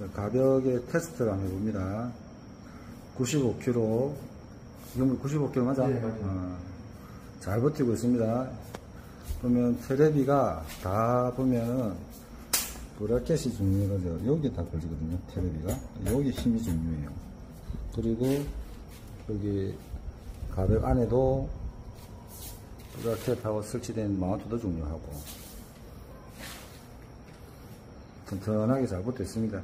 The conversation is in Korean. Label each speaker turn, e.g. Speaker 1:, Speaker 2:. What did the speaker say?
Speaker 1: 자, 가볍게 테스트를 한번 해봅니다. 95kg. 이건 95kg 맞아?
Speaker 2: 네, 맞아요.
Speaker 1: 어, 잘 버티고 있습니다. 그러면 테레비가 다 보면은 브라켓이 중요하죠. 여기 다 걸리거든요. 테레비가. 여기 힘이 중요해요. 그리고 여기 가벽 안에도 브라켓하고 설치된 마운트도 중요하고 튼튼하게 잘 붙어 있습니다.